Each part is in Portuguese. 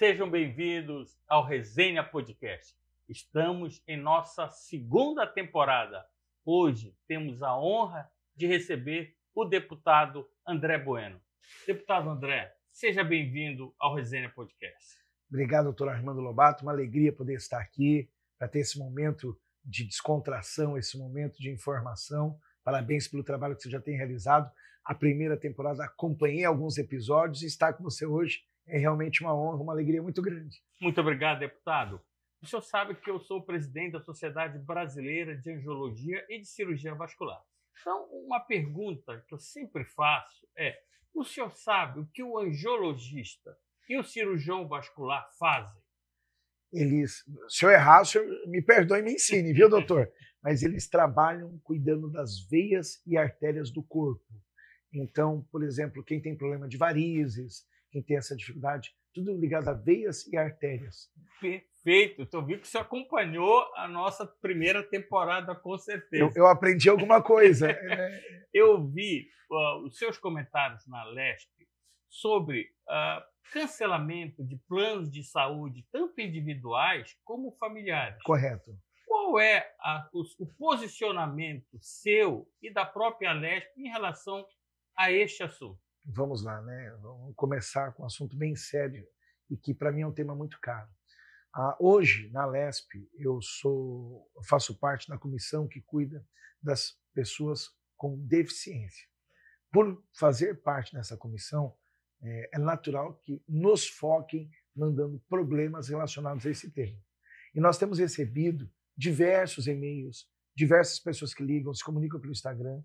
Sejam bem-vindos ao Resenha Podcast. Estamos em nossa segunda temporada. Hoje temos a honra de receber o deputado André Bueno. Deputado André, seja bem-vindo ao Resenha Podcast. Obrigado, doutor Armando Lobato. Uma alegria poder estar aqui para ter esse momento de descontração, esse momento de informação. Parabéns pelo trabalho que você já tem realizado. A primeira temporada acompanhei alguns episódios e estar com você hoje é realmente uma honra, uma alegria muito grande. Muito obrigado, deputado. O senhor sabe que eu sou o presidente da Sociedade Brasileira de Angiologia e de Cirurgia Vascular. Então, uma pergunta que eu sempre faço é: o senhor sabe o que o angiologista e o cirurgião vascular fazem? Eles, se eu errar, o senhor me perdoe e me ensine, viu, doutor? Mas eles trabalham cuidando das veias e artérias do corpo. Então, por exemplo, quem tem problema de varizes, quem tem essa dificuldade, tudo ligado a veias e artérias. Perfeito. Então, vi que você acompanhou a nossa primeira temporada, com certeza. Eu, eu aprendi alguma coisa. Né? eu vi uh, os seus comentários na LESP sobre uh, cancelamento de planos de saúde, tanto individuais como familiares. Correto. Qual é a, o, o, posicionamento seu e da própria LESP em relação a este assunto? Vamos lá, né? Vamos começar com um assunto bem sério e que para mim é um tema muito caro. Ah, hoje, na LESP, eu sou, eu faço parte da comissão que cuida das pessoas com deficiência. Por fazer parte dessa comissão, é, é natural que nos foquem mandando problemas relacionados a esse tema. E nós temos recebido diversos e-mails, diversas pessoas que ligam, se comunicam pelo Instagram,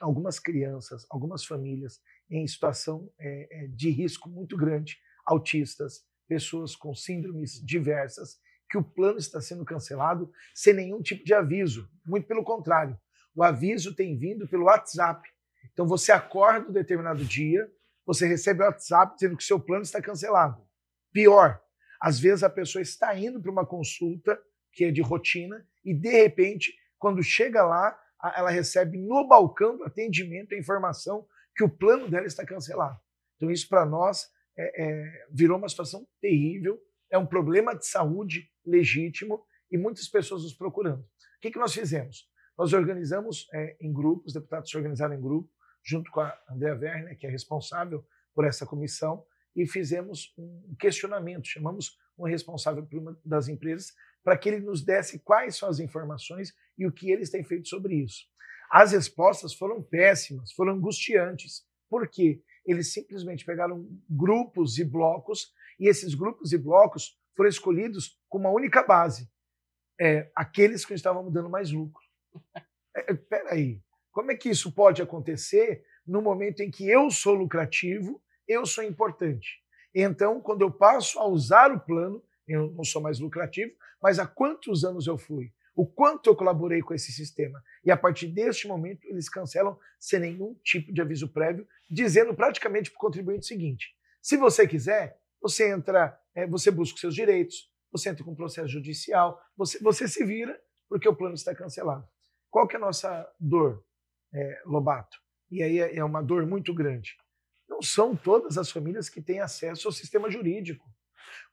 algumas crianças, algumas famílias em situação é, de risco muito grande, autistas, pessoas com síndromes diversas, que o plano está sendo cancelado sem nenhum tipo de aviso. Muito pelo contrário, o aviso tem vindo pelo WhatsApp. Então você acorda um determinado dia, você recebe o WhatsApp dizendo que seu plano está cancelado. Pior, às vezes a pessoa está indo para uma consulta que é de rotina e de repente, quando chega lá, ela recebe no balcão do atendimento a informação que o plano dela está cancelado. Então isso para nós é, é, virou uma situação terrível, é um problema de saúde legítimo e muitas pessoas nos procurando. O que, que nós fizemos? Nós organizamos é, em grupos, os deputados se organizaram em grupo, junto com a Andrea Werner, que é responsável por essa comissão, e fizemos um questionamento. Chamamos um responsável por uma das empresas para que ele nos desse quais são as informações e o que eles têm feito sobre isso. As respostas foram péssimas, foram angustiantes. Por quê? Eles simplesmente pegaram grupos e blocos, e esses grupos e blocos foram escolhidos com uma única base: é, aqueles que estavam dando mais lucro. É, é, peraí, como é que isso pode acontecer no momento em que eu sou lucrativo, eu sou importante? Então, quando eu passo a usar o plano, eu não sou mais lucrativo, mas há quantos anos eu fui? O quanto eu colaborei com esse sistema? E a partir deste momento, eles cancelam sem nenhum tipo de aviso prévio, dizendo praticamente para o contribuinte o seguinte: se você quiser, você entra, é, você busca os seus direitos, você entra com processo judicial, você, você se vira, porque o plano está cancelado. Qual que é a nossa dor, é, Lobato? E aí é, é uma dor muito grande. Não são todas as famílias que têm acesso ao sistema jurídico.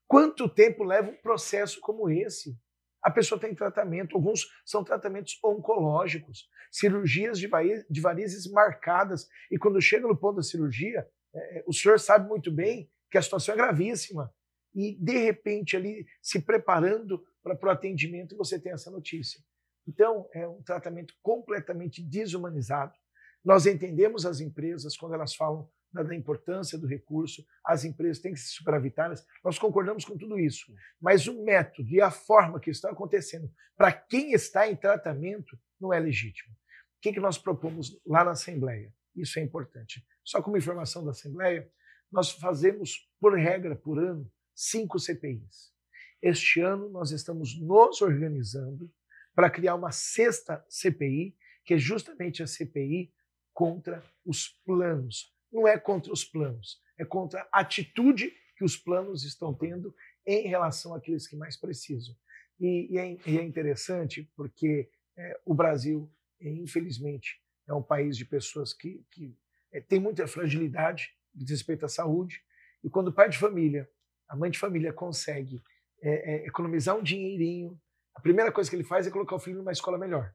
Quanto tempo leva um processo como esse? A pessoa tem tratamento, alguns são tratamentos oncológicos, cirurgias de, varizes marcadas, e quando chega no ponto da cirurgia, é, é, o senhor sabe muito bem que a situação é gravíssima. E, de repente, ali se preparando para o atendimento, você tem essa notícia. Então, é um tratamento completamente desumanizado. Nós entendemos as empresas quando elas falam da importância do recurso, as empresas têm que ser superavitárias, nós concordamos com tudo isso. Mas o método e a forma que está acontecendo para quem está em tratamento não é legítimo. O que, que nós propomos lá na Assembleia? Isso é importante. Só como informação da Assembleia, nós fazemos, por regra, por ano, cinco CPIs. Este ano nós estamos nos organizando para criar uma sexta CPI, que é justamente a CPI contra os planos, não é contra os planos, é contra a atitude que os planos estão tendo em relação àqueles que mais precisam. E, e, é, e é, interessante porque é, o Brasil, infelizmente, é um país de pessoas que, que é, tem muita fragilidade de respeito à saúde. E quando o pai de família a mãe de família consegue é, é, economizar um dinheirinho, a primeira coisa que ele faz é colocar o filho numa escola melhor.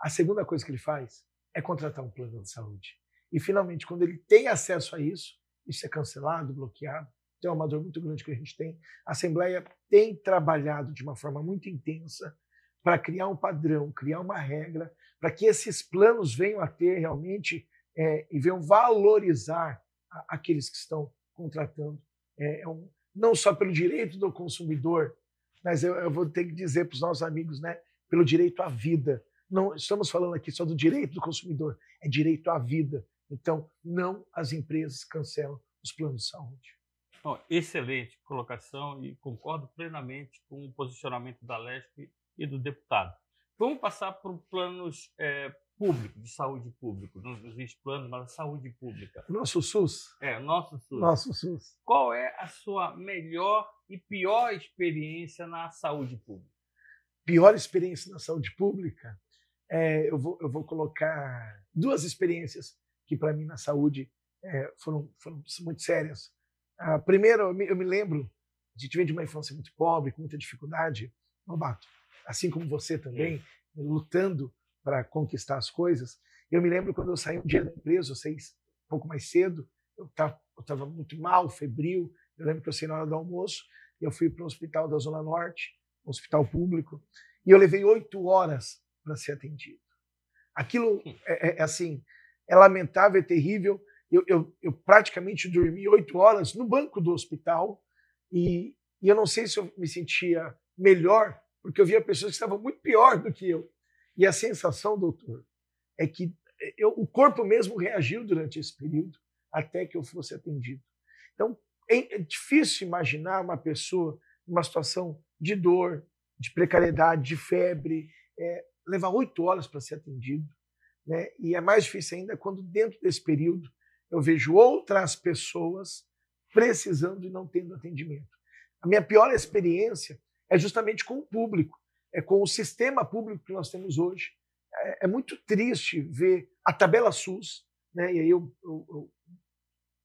A segunda coisa que ele faz é contratar um plano de saúde. E, finalmente, quando ele tem acesso a isso, isso é cancelado, bloqueado. É uma dor muito grande que a gente tem. A Assembleia tem trabalhado de uma forma muito intensa para criar um padrão, criar uma regra, para que esses planos venham a ter realmente é, e venham valorizar a, aqueles que estão contratando. É, é um, não só pelo direito do consumidor, mas eu, eu vou ter que dizer para os nossos amigos, né, pelo direito à vida. Não estamos falando aqui só do direito do consumidor, é direito à vida. Então, não as empresas cancelam os planos de saúde. Excelente colocação e concordo plenamente com o posicionamento da LESP e do deputado. Vamos passar para os planos é, públicos, de saúde pública. Não existe plano, mas a saúde pública. Nosso SUS. É, nosso SUS. Nosso SUS. Qual é a sua melhor e pior experiência na saúde pública? Pior experiência na saúde pública? É, eu, vou, eu vou colocar duas experiências que, para mim, na saúde é, foram, foram muito sérias. A primeira, eu me, eu me lembro, a gente vem de uma infância muito pobre, com muita dificuldade. Nobato, assim como você também, lutando para conquistar as coisas. Eu me lembro quando eu saí um dia da empresa, eu saí um pouco mais cedo, eu estava muito mal, febril. Eu lembro que eu saí na hora do almoço e eu fui para o hospital da Zona Norte, um hospital público, e eu levei oito horas para ser atendido. Aquilo é, é, é, assim, é lamentável, é terrível. Eu, eu, eu praticamente dormi oito horas no banco do hospital e, e eu não sei se eu me sentia melhor, porque eu via pessoas que estavam muito pior do que eu. E a sensação, doutor, é que eu, o corpo mesmo reagiu durante esse período até que eu fosse atendido. Então, é, é difícil imaginar uma pessoa numa situação de dor, de precariedade, de febre, é, levar oito horas para ser atendido. Né? E é mais difícil ainda quando, dentro desse período, eu vejo outras pessoas precisando e não tendo atendimento. A minha pior experiência é justamente com o público, é com o sistema público que nós temos hoje. É, é muito triste ver a tabela SUS, né? e aí eu, eu, eu,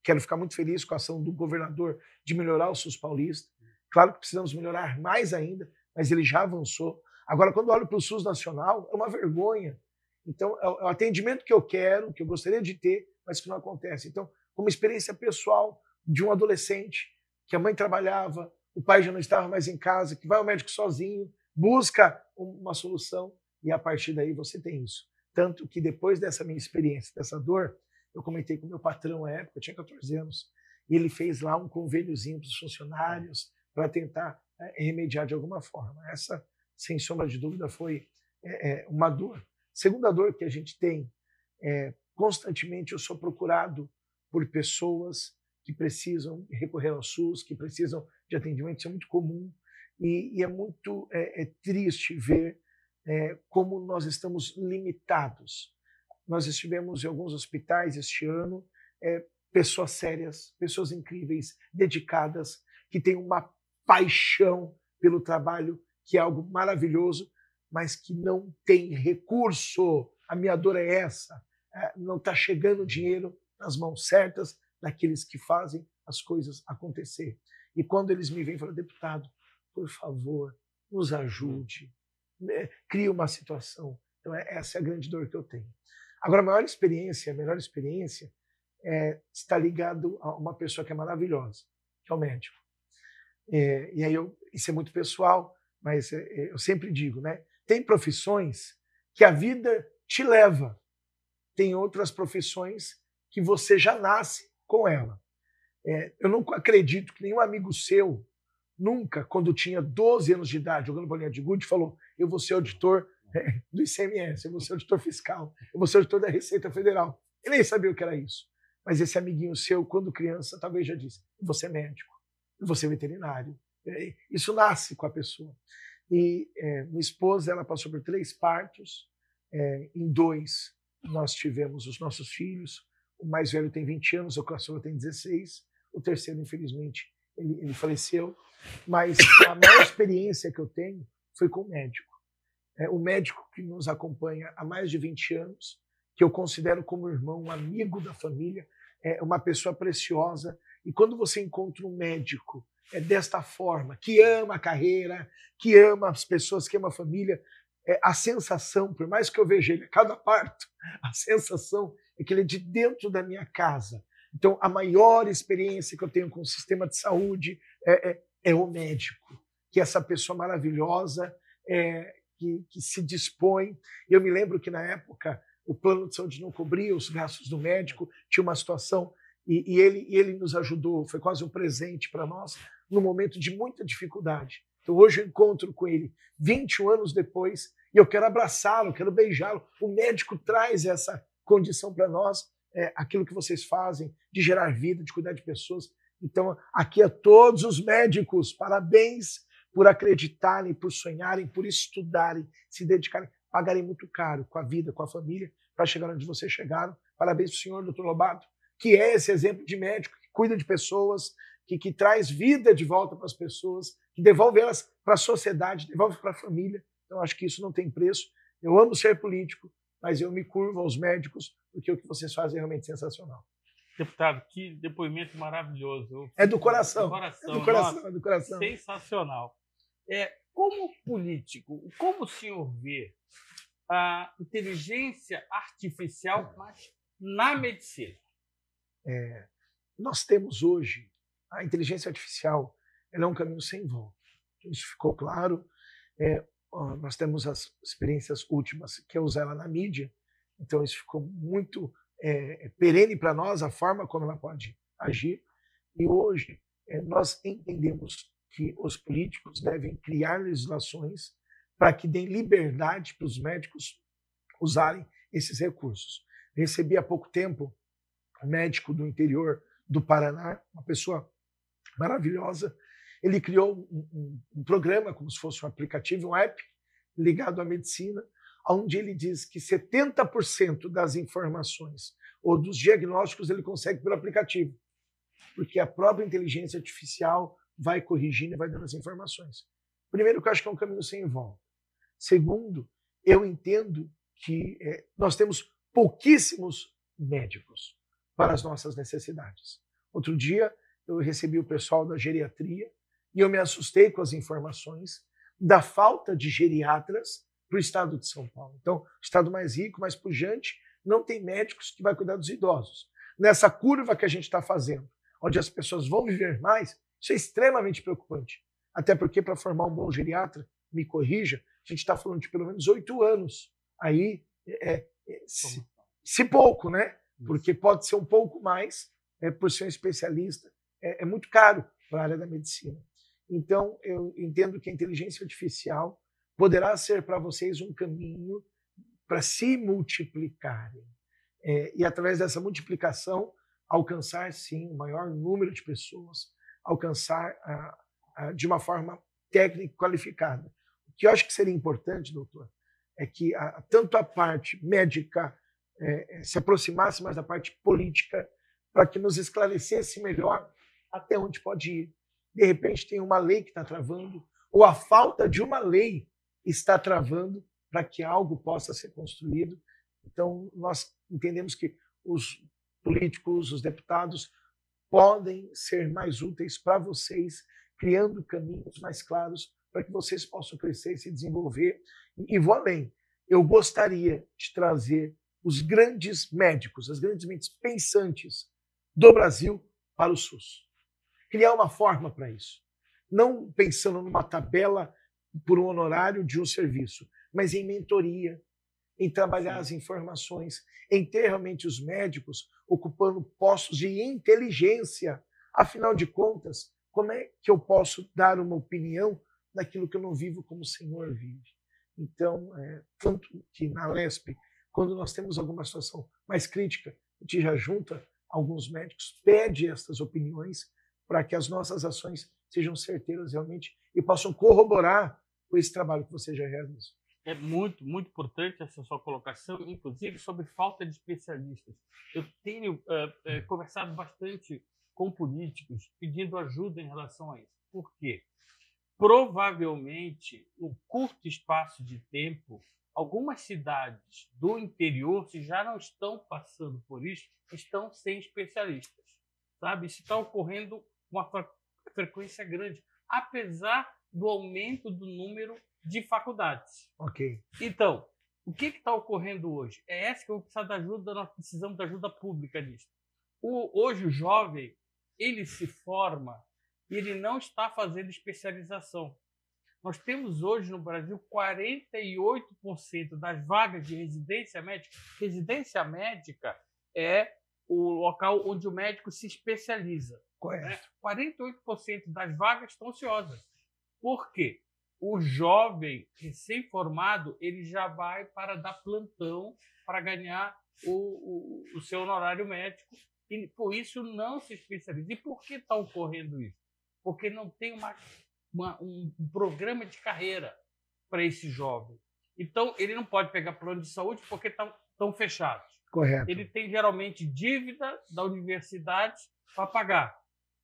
quero ficar muito feliz com a ação do governador de melhorar o SUS paulista. Claro que precisamos melhorar mais ainda, mas ele já avançou. Agora, quando olho para o SUS nacional, é uma vergonha. Então, é o atendimento que eu quero, que eu gostaria de ter, mas que não acontece. Então, como experiência pessoal de um adolescente que a mãe trabalhava, o pai já não estava mais em casa, que vai ao médico sozinho, busca uma solução e a partir daí você tem isso. Tanto que depois dessa minha experiência, dessa dor, eu comentei com meu patrão à época, eu tinha 14 anos, e ele fez lá um convêniozinho para os funcionários para tentar é, remediar de alguma forma. Essa, sem sombra de dúvida, foi é, é, uma dor. Segunda dor que a gente tem é constantemente eu sou procurado por pessoas que precisam recorrer ao SUS, que precisam de atendimento, isso é muito comum. E, e é muito é, é triste ver é, como nós estamos limitados. Nós estivemos em alguns hospitais este ano, é, pessoas sérias, pessoas incríveis, dedicadas, que têm uma paixão pelo trabalho, que é algo maravilhoso, mas que não tem recurso. A minha dor é essa. É, não está chegando dinheiro nas mãos certas daqueles que fazem as coisas acontecer. E quando eles me vêm e falam, deputado, por favor, nos ajude, né? crie uma situação. Então, é, essa é a grande dor que eu tenho. Agora, a maior experiência, a melhor experiência é estar ligado a uma pessoa que é maravilhosa, que é o médico. É, e aí, eu, isso é muito pessoal, mas é, é, eu sempre digo, né? Tem profissões que a vida te leva, tem outras profissões que você já nasce com ela. É, eu não acredito que nenhum amigo seu nunca, quando tinha 12 anos de idade, jogando bolinha de gude, falou: Eu vou ser auditor é, do ICMS, eu vou ser auditor fiscal, eu vou ser auditor da Receita Federal. Ele nem sabia o que era isso. Mas esse amiguinho seu, quando criança, talvez já disse: Você é médico, você é veterinário. É, isso nasce com a pessoa. E é, minha esposa, ela passou por três partos. É, em dois, nós tivemos os nossos filhos. O mais velho tem 20 anos, o caçula tem 16. O terceiro, infelizmente, ele, ele faleceu. Mas a maior experiência que eu tenho foi com o médico. É, o médico que nos acompanha há mais de 20 anos, que eu considero como irmão, um amigo da família, é uma pessoa preciosa. E quando você encontra um médico é, desta forma, que ama a carreira, que ama as pessoas, que ama a família, é, a sensação, por mais que eu veja ele a cada parto, a sensação é que ele é de dentro da minha casa. Então, a maior experiência que eu tenho com o sistema de saúde é, é, é o médico, que é essa pessoa maravilhosa é, que, que se dispõe. Eu me lembro que na época o plano de saúde não cobria os gastos do médico, tinha uma situação e, e ele, ele nos ajudou, foi quase um presente para nós, num momento de muita dificuldade. Então hoje eu encontro com ele 21 anos depois e eu quero abraçá-lo, quero beijá-lo. O médico traz essa condição para nós, é, aquilo que vocês fazem, de gerar vida, de cuidar de pessoas. Então, aqui a todos os médicos, parabéns por acreditarem, por sonharem, por estudarem, se dedicarem, pagarem muito caro com a vida, com a família, para chegar onde vocês chegaram. Parabéns para o senhor, doutor Lobato, que é esse exemplo de médico que cuida de pessoas, que, que traz vida de volta para as pessoas, que devolve elas para a sociedade, devolve para a família. Então, acho que isso não tem preço. Eu amo ser político, mas eu me curvo aos médicos, porque o que vocês fazem é realmente sensacional. Deputado, que depoimento maravilhoso. É do coração. Do coração, é do coração, Nossa, é do coração. Sensacional. É, como político, como o senhor vê a inteligência artificial mas na medicina? É, nós temos hoje a inteligência artificial, é um caminho sem volta. Isso ficou claro. É, nós temos as experiências últimas, que é usar ela na mídia. Então isso ficou muito é, perene para nós a forma como ela pode agir. E hoje é, nós entendemos que os políticos devem criar legislações para que deem liberdade para os médicos usarem esses recursos. Recebi há pouco tempo um médico do interior do Paraná, uma pessoa maravilhosa. Ele criou um, um, um programa, como se fosse um aplicativo, um app, ligado à medicina, onde ele diz que 70% das informações ou dos diagnósticos ele consegue pelo aplicativo, porque a própria inteligência artificial vai corrigindo e vai dando as informações. Primeiro, que eu acho que é um caminho sem volta. Segundo, eu entendo que é, nós temos pouquíssimos médicos para as nossas necessidades. Outro dia, eu recebi o pessoal da geriatria e eu me assustei com as informações da falta de geriatras para o estado de São Paulo. Então, estado mais rico, mais pujante, não tem médicos que vai cuidar dos idosos. Nessa curva que a gente está fazendo, onde as pessoas vão viver mais, isso é extremamente preocupante. Até porque, para formar um bom geriatra, me corrija, a gente está falando de pelo menos oito anos. Aí, é, é, se, se, pouco, né? Porque pode ser um pouco mais, é, por ser um especialista, é, é muito caro para a área da medicina. Então, eu entendo que a inteligência artificial poderá ser para vocês um caminho para se multiplicarem. É, e através dessa multiplicação, alcançar, sim, o maior número de pessoas, alcançar a, a, de uma forma técnica qualificada. O que eu acho que seria importante, doutor, é que a, tanto a parte médica é, se aproximasse mais da parte política para que nos esclarecesse melhor até onde pode ir. De repente tem uma lei que está travando, ou a falta de uma lei está travando para que algo possa ser construído. Então, nós entendemos que os políticos, os deputados, podem ser mais úteis para vocês, criando caminhos mais claros para que vocês possam crescer e se desenvolver. E vou além. Eu gostaria de trazer os grandes médicos, as grandes mentes pensantes do Brasil para o SUS. Criar uma forma para isso. Não pensando numa tabela por um honorário de um serviço, mas em mentoria, em trabalhar as informações, em ter realmente os médicos ocupando postos de inteligência. Afinal de contas, como é que eu posso dar uma opinião daquilo que eu não vivo como o Senhor vive? Então, é, tanto que na LESP, quando nós temos alguma situação mais crítica, a gente já junta alguns médicos, pede essas opiniões para que as nossas ações sejam certeiras realmente e possam corroborar com esse trabalho que você já realizou. É muito, muito importante essa sua colocação, inclusive sobre falta de especialistas. Eu tenho uh, uh, conversado bastante com políticos pedindo ajuda em relação a isso. Por quê? Provavelmente, no curto espaço de tempo, algumas cidades do interior, se já não estão passando por isso, estão sem especialistas. Sabe? Isso está ocorrendo uma frequência grande, apesar do aumento do número de faculdades. Ok. Então, o que está ocorrendo hoje? É essa que eu preciso da ajuda, nós precisamos da ajuda pública nisso. O, hoje o jovem, ele se forma e ele não está fazendo especialização. Nós temos hoje no Brasil 48% das vagas de residência médica. Residência médica é o local onde o médico se especializa. Correto. Né? 48% das vagas estão ociosas. Por quê? O jovem recém-formado ele já vai para dar plantão para ganhar o, o, o seu honorário médico e por isso não se especializa. E por que está ocorrendo isso? Porque não tem uma, uma, um programa de carreira para esse jovem. Então, ele não pode pegar plano de saúde porque estão fechados. Correto. Ele tem geralmente dívida da universidade para pagar.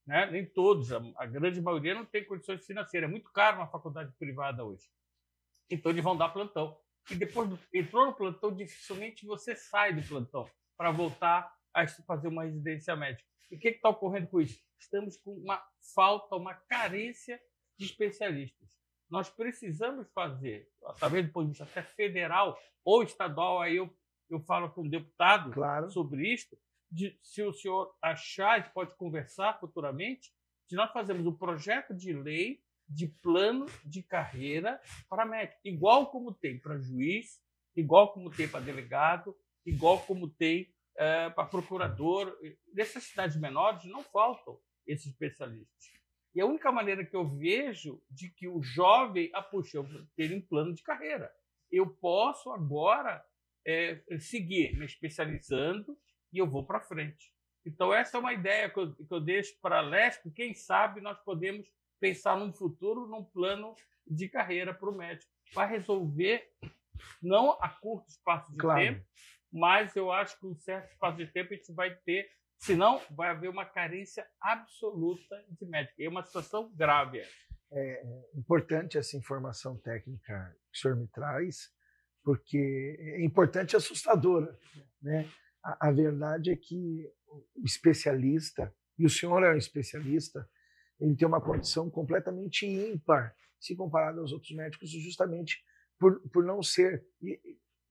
Né? Nem todos, a, a, grande maioria não tem condições financeiras. É muito caro uma faculdade privada hoje. Então eles vão dar plantão. E depois do, entrou no plantão, dificilmente você sai do plantão para voltar a fazer uma residência médica. E o que está ocorrendo com isso? Estamos com uma falta, uma carência de especialistas. Nós precisamos fazer, talvez do ponto de vista até federal ou estadual, aí eu, eu falo com o deputado claro. sobre isso, de, se o senhor achar, a gente pode conversar futuramente, de nós fazermos um projeto de lei de plano de carreira para médico, igual como tem para juiz, igual como tem para delegado, igual como tem é, para procurador. Nessas cidades menores não faltam esses especialistas. E a única maneira que eu vejo de que o jovem, ah, puxa, eu ter um plano de carreira. Eu posso agora é, seguir me especializando e eu vou para frente. Então, essa é uma ideia que eu, que eu deixo para a Lesp. Quem sabe nós podemos pensar num futuro, num plano de carreira para o médico, para resolver, não a curto espaço de claro. tempo, mas eu acho que um certo espaço de tempo a gente vai ter, senão vai haver uma carência absoluta de médico. É uma situação grave. É importante essa informação técnica que o senhor me traz, porque é importante e assustadora. Né? A, a verdade é que o especialista, e o senhor é um especialista, ele tem uma condição completamente ímpar se comparado aos outros médicos, justamente por, por não ser,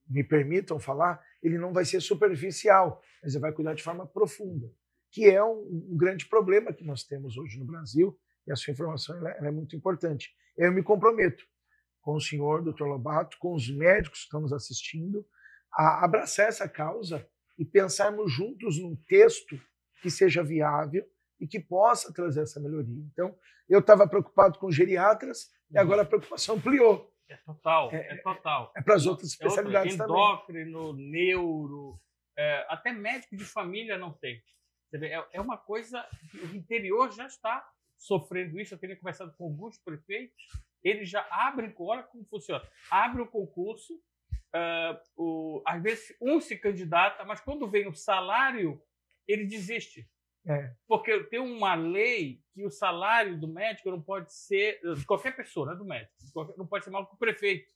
me permitam falar, ele não vai ser superficial, mas ele vai cuidar de forma profunda, que é um, um grande problema que nós temos hoje no Brasil, e a sua informação ela, ela é muito importante. Eu me comprometo com o senhor, doutor Lobato, com os médicos que estão nos assistindo, a abraçar essa causa e pensarmos juntos num texto que seja viável e que possa trazer essa melhoria. Então, eu estava preocupado com geriatras e agora a preocupação ampliou. É total, é, é total. É para as outras especialidades é endócrino, também. neuro, é, até médico de família não tem. É, é uma coisa que o interior já está sofrendo isso. Eu tenho conversado com alguns prefeitos, eles já abrem, olha como funciona, abre o concurso, uh, o, às vezes um se candidata, mas quando vem o salário, ele desiste. É. Porque tem uma lei que o salário do médico não pode ser, de qualquer pessoa, não é do médico, não pode ser maior que o prefeito.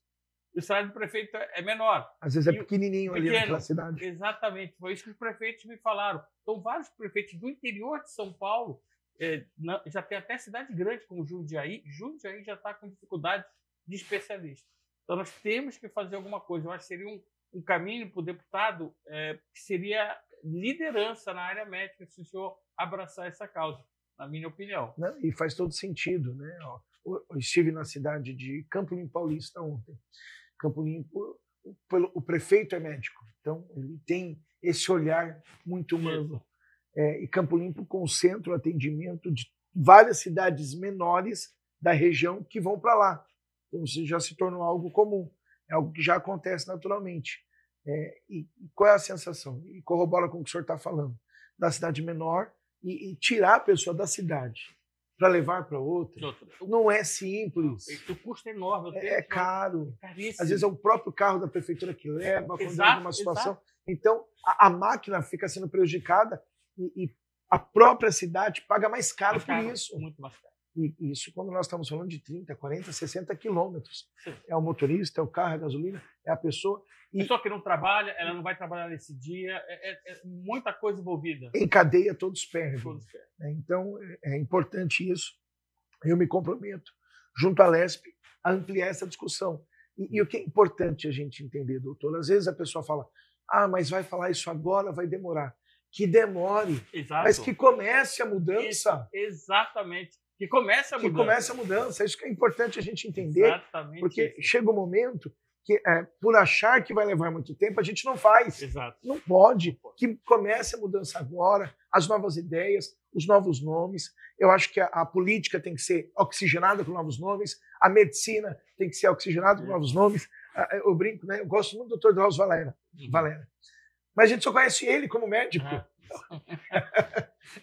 O salário do prefeito é menor. Às vezes é pequenininho pequeno, ali naquela cidade. Exatamente, foi isso que os prefeitos me falaram. Então, vários prefeitos do interior de São Paulo, é, não, já tem até cidade grande como Jundiaí, Jundiaí já está com dificuldade de especialista. Então, nós temos que fazer alguma coisa. Eu acho que seria um, um caminho para o deputado é, que seria liderança na área médica se o senhor abraçar essa causa, na minha opinião. Não, e faz todo sentido. Né? Eu estive na cidade de Campo Limpo Paulista ontem. Campo Limpo, o prefeito é médico, então ele tem esse olhar muito humano. É, e Campo Limpo concentra o atendimento de várias cidades menores da região que vão para lá. Então, isso já se tornou algo comum, é algo que já acontece naturalmente. É, e qual é a sensação? E corrobora com o que o senhor está falando, da cidade menor e, e, tirar a pessoa da cidade para levar para outra. Não é simples. O custo é enorme. É, é caro. É Às vezes é o próprio carro da prefeitura que leva quando há uma situação. Exato. Então, a, a, máquina fica sendo prejudicada e, e, a própria cidade paga mais caro mais por isso. Muito mais caro. E isso quando nós estamos falando de 30, 40, 60 quilômetros. É o motorista, é o carro, é a gasolina, é a pessoa. E... Pessoa que não trabalha, ela não vai trabalhar nesse dia, é, é, é muita coisa envolvida. Em cadeia todos perdem. Todos perdem. É, então é importante isso. Eu me comprometo, junto à LESP, a ampliar essa discussão. E, e, o que é importante a gente entender, doutor? Às vezes a pessoa fala, ah, mas vai falar isso agora, vai demorar. Que demore, Exato. mas que comece a mudança. Isso, exatamente. Que comece a mudança. Que comece a mudança. Isso que é importante a gente entender. Exatamente. Porque isso. chega um momento que, é, por achar que vai levar muito tempo, a gente não faz. Exato. Não pode. Que comece a mudança agora, as novas ideias, os novos nomes. Eu acho que a, a, política tem que ser oxigenada com novos nomes, a medicina tem que ser oxigenada com novos nomes. Eu brinco, né? Eu gosto muito do Dr. Drauzio Valera, uhum. Valera. Mas a gente só conhece ele como médico.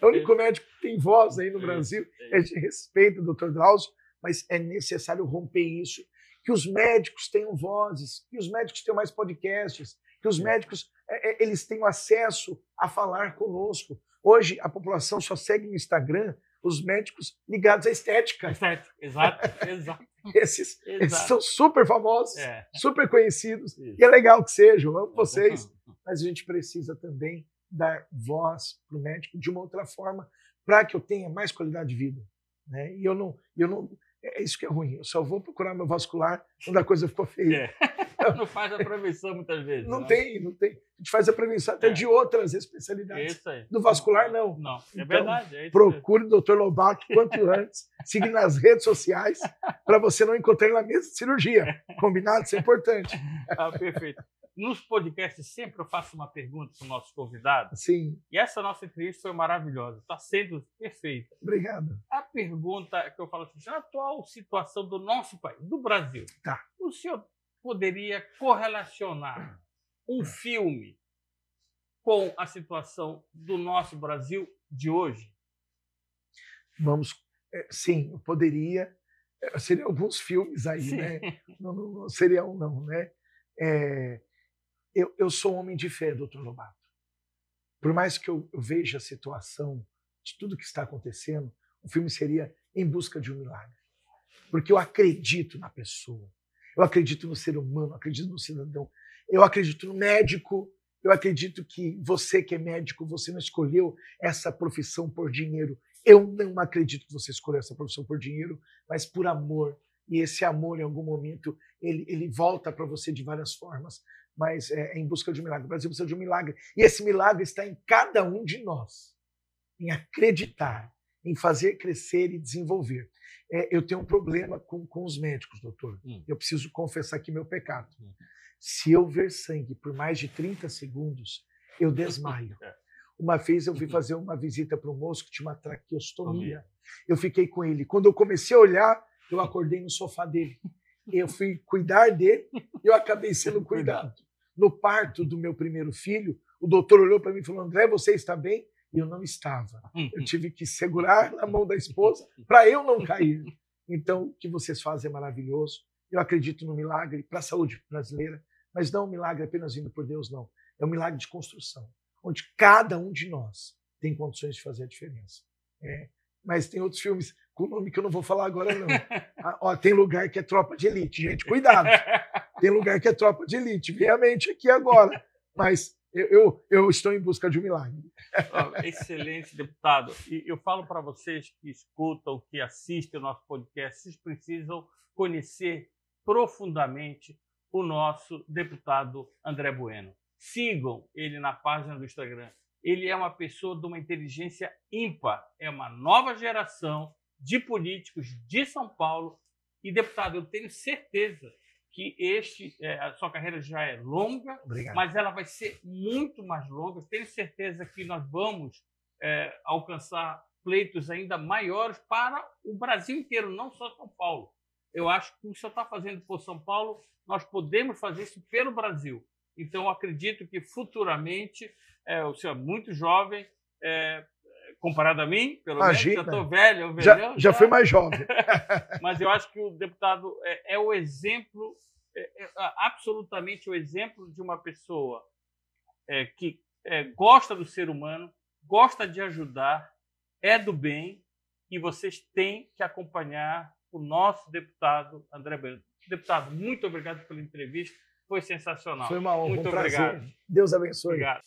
É o único médico que tem voz aí no Brasil. A gente respeita o Dr. Drauzio, mas é necessário romper isso. Que os médicos tenham vozes, que os médicos tenham mais podcasts, que os médicos eles tenham acesso a falar conosco. Hoje, a população só segue no Instagram os médicos ligados à estética. Estética, exato, exato. esses, exato. esses, são super famosos, é. super conhecidos, Isso. e é legal que sejam, amo vocês, mas a gente precisa também dar voz para o médico de uma outra forma, para que eu tenha mais qualidade de vida. Né? E eu não, eu não, é isso que é ruim. Eu só vou procurar meu vascular quando a coisa ficou feia. É. não faz a prevenção muitas vezes. Não, não, tem, não tem. A gente faz a prevenção até é. de outras especialidades. Isso aí. Do vascular, não. Não, é então, verdade. É procure o Dr. Lobato quanto antes. Siga nas redes sociais para você não encontrar na mesa de cirurgia. Combinado? Isso é importante. Ah, perfeito. Nos podcasts sempre eu faço uma pergunta para os nossos convidados. Sim. E essa nossa entrevista foi maravilhosa, está sendo perfeita. Obrigado. A pergunta que eu falo assim, na atual situação do nosso país, do Brasil, tá. o senhor poderia correlacionar um filme com a situação do nosso Brasil de hoje? Vamos, é, sim, eu poderia. É, seria alguns filmes aí, sim. né? Não, não, não, seria um não, né? É, eu, eu sou um homem de fé, doutor Lobato. Por mais que eu, eu veja a situação de tudo que está acontecendo, o filme seria Em Busca de um Milagre. Porque eu acredito na pessoa, eu acredito no ser humano, acredito no cidadão, eu acredito no médico, eu acredito que você que é médico, você não escolheu essa profissão por dinheiro. Eu não acredito que você escolheu essa profissão por dinheiro, mas por amor. E esse amor, em algum momento, ele, ele volta para você de várias formas mas é, é, em busca de um milagre. O Brasil precisa de um milagre. E esse milagre está em cada um de nós, em acreditar, em fazer crescer e desenvolver. É, eu tenho um problema com, com os médicos, doutor. Hum. Eu preciso confessar aqui meu pecado. Hum. Se eu ver sangue por mais de 30 segundos, eu desmaio. É. Uma vez eu fui fazer uma visita para um moço que tinha uma traqueostomia. Eu fiquei com ele. Quando eu comecei a olhar, eu acordei no sofá dele. Eu fui cuidar dele e eu acabei sendo cuidado. No parto do meu primeiro filho, o doutor olhou para mim e falou: André, você está bem? E eu não estava. Eu tive que segurar na mão da esposa para eu não cair. Então, o que vocês fazem é maravilhoso. Eu acredito no milagre para a saúde brasileira, mas não um milagre apenas vindo por Deus, não. É um milagre de construção, onde cada um de nós tem condições de fazer a diferença. É. Mas tem outros filmes com nome que eu não vou falar agora, não. Ah, ó, tem lugar que é tropa de elite, gente, cuidado. Tem lugar que é tropa de elite, veemente aqui agora. Mas eu, eu, eu, estou em busca de um milagre. Excelente, deputado. E eu falo para vocês que escutam, que assistem o nosso podcast, vocês precisam conhecer profundamente o nosso deputado André Bueno. Sigam ele na página do Instagram. Ele é uma pessoa de uma inteligência ímpar, é uma nova geração de políticos de São Paulo. E, deputado, eu tenho certeza que este, é, a sua carreira já é longa, Obrigado. mas ela vai ser muito mais longa. Tenho certeza que nós vamos é, alcançar pleitos ainda maiores para o Brasil inteiro, não só São Paulo. Eu acho que o que o senhor está fazendo por São Paulo, nós podemos fazer isso pelo Brasil. Então, acredito que futuramente, é, o senhor é muito jovem, é, comparado a mim, pelo Imagina. menos, eu estou velho, velho já, já, já fui mais jovem. Mas eu acho que o deputado é, é o exemplo, é, é, absolutamente o exemplo de uma pessoa é, que é, gosta do ser humano, gosta de ajudar, é do bem, e vocês têm que acompanhar o nosso deputado André Bento. Deputado, muito obrigado pela entrevista, foi sensacional. Foi uma honra, muito um obrigado. Deus abençoe. Obrigado.